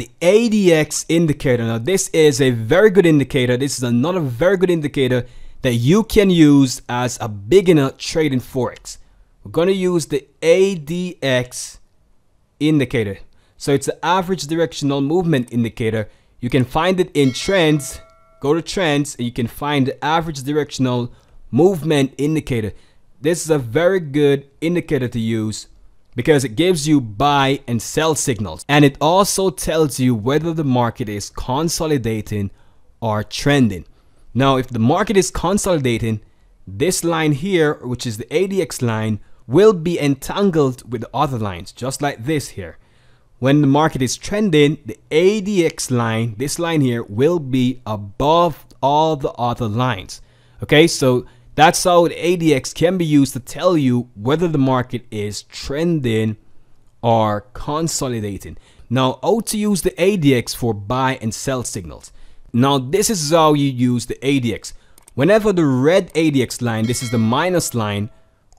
the ADX indicator. Now this is a very good indicator. This is another very good indicator that you can use as a beginner trading Forex. We're going to use the ADX indicator. So it's the average directional movement indicator. You can find it in trends. Go to trends and you can find the average directional movement indicator. This is a very good indicator to use because it gives you buy and sell signals. And it also tells you whether the market is consolidating or trending. Now, if the market is consolidating, this line here, which is the ADX line, will be entangled with the other lines, just like this here. When the market is trending, the ADX line, this line here, will be above all the other lines. Okay, so that's how the ADX can be used to tell you whether the market is trending or consolidating. Now, how to use the ADX for buy and sell signals. Now, this is how you use the ADX. Whenever the red ADX line, this is the minus line,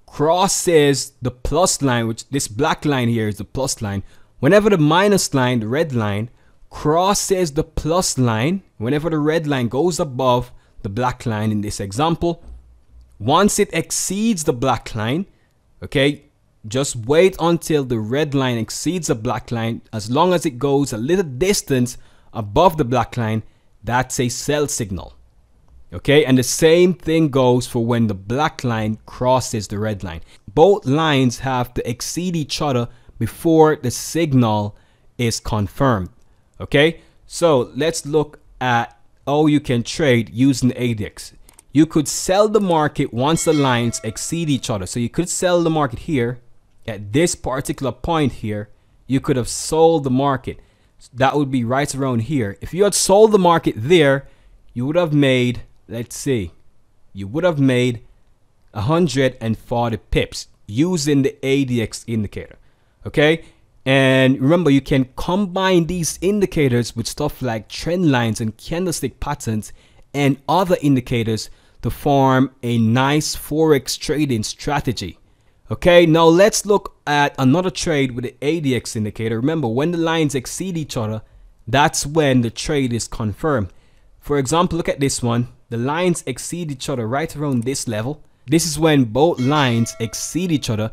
crosses the plus line, which this black line here is the plus line. Whenever the minus line, the red line, crosses the plus line, whenever the red line goes above the black line in this example, once it exceeds the black line, okay, just wait until the red line exceeds the black line. As long as it goes a little distance above the black line, that's a sell signal. Okay, and the same thing goes for when the black line crosses the red line. Both lines have to exceed each other before the signal is confirmed. Okay, so let's look at how you can trade using ADX you could sell the market once the lines exceed each other. So you could sell the market here at this particular point here. You could have sold the market. That would be right around here. If you had sold the market there, you would have made, let's see, you would have made 140 pips using the ADX indicator. Okay. And remember, you can combine these indicators with stuff like trend lines and candlestick patterns and other indicators to form a nice forex trading strategy. Okay, now let's look at another trade with the ADX indicator. Remember, when the lines exceed each other, that's when the trade is confirmed. For example, look at this one. The lines exceed each other right around this level. This is when both lines exceed each other.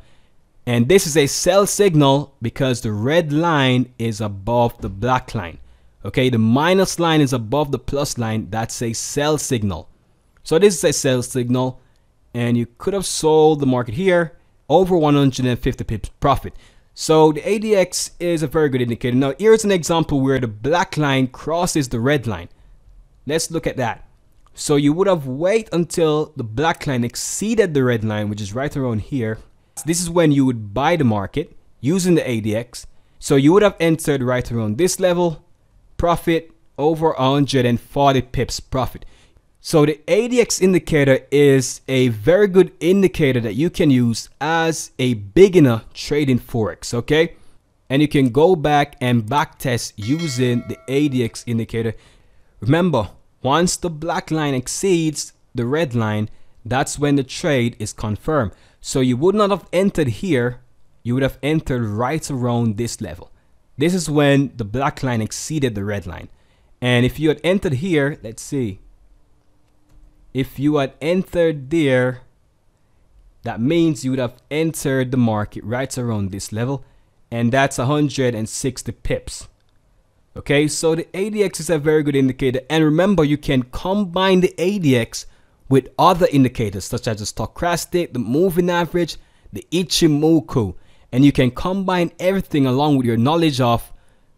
And this is a sell signal because the red line is above the black line. Okay, the minus line is above the plus line. That's a sell signal. So this is a sell signal and you could have sold the market here over 150 pips profit. So the ADX is a very good indicator. Now here's an example where the black line crosses the red line. Let's look at that. So you would have wait until the black line exceeded the red line, which is right around here. This is when you would buy the market using the ADX. So you would have entered right around this level, profit over 140 pips profit. So the ADX indicator is a very good indicator that you can use as a beginner trading Forex, okay? And you can go back and backtest using the ADX indicator. Remember, once the black line exceeds the red line, that's when the trade is confirmed. So you would not have entered here, you would have entered right around this level. This is when the black line exceeded the red line. And if you had entered here, let's see, if you had entered there, that means you would have entered the market right around this level, and that's 160 pips. Okay, so the ADX is a very good indicator, and remember you can combine the ADX with other indicators such as the stochastic, the moving average, the Ichimoku, and you can combine everything along with your knowledge of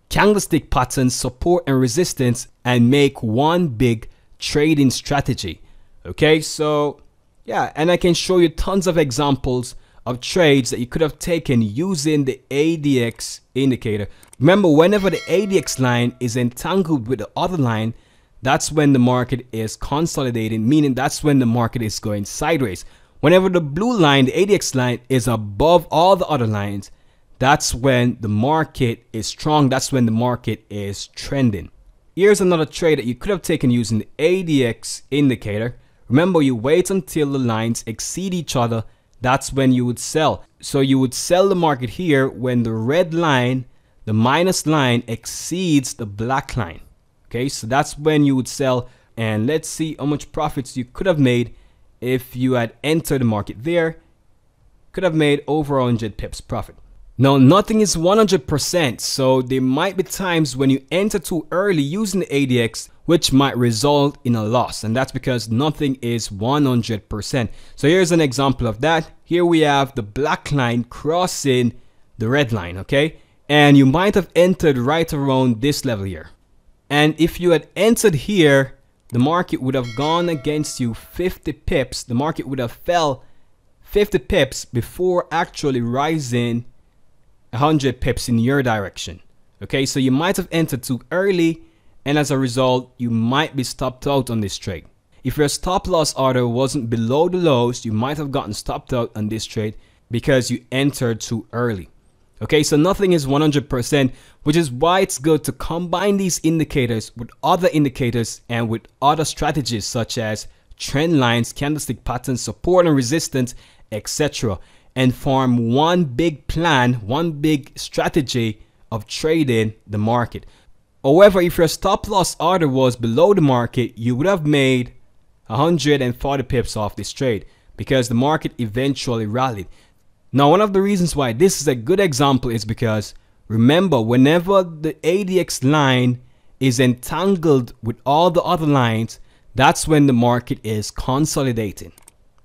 candlestick patterns, support and resistance, and make one big trading strategy. Okay, so yeah, and I can show you tons of examples of trades that you could have taken using the ADX indicator. Remember, whenever the ADX line is entangled with the other line, that's when the market is consolidating, meaning that's when the market is going sideways. Whenever the blue line, the ADX line, is above all the other lines, that's when the market is strong. That's when the market is trending. Here's another trade that you could have taken using the ADX indicator. Remember, you wait until the lines exceed each other. That's when you would sell. So you would sell the market here when the red line the minus line exceeds the black line. Okay, so that's when you would sell. And let's see how much profits you could have made if you had entered the market there. Could have made over 100 pips profit. Now, nothing is 100%, so there might be times when you enter too early using the ADX, which might result in a loss, and that's because nothing is 100%. So here's an example of that. Here we have the black line crossing the red line, okay? And you might have entered right around this level here. And if you had entered here, the market would have gone against you 50 pips. The market would have fell 50 pips before actually rising 100 pips in your direction. Okay, so you might have entered too early and as a result, you might be stopped out on this trade. If your stop loss order wasn't below the lows, you might have gotten stopped out on this trade because you entered too early. Okay, so nothing is 100%, which is why it's good to combine these indicators with other indicators and with other strategies such as trend lines, candlestick patterns, support and resistance, etc and form one big plan, one big strategy of trading the market. However, if your stop loss order was below the market, you would have made 140 pips off this trade because the market eventually rallied. Now, one of the reasons why this is a good example is because remember, whenever the ADX line is entangled with all the other lines, that's when the market is consolidating.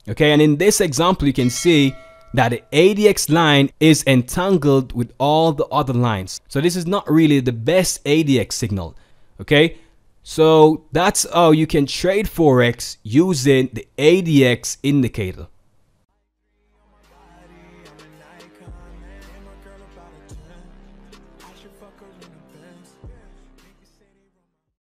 Okay, and in this example, you can see that the ADX line is entangled with all the other lines. So this is not really the best ADX signal. Okay. So that's how you can trade Forex using the ADX indicator.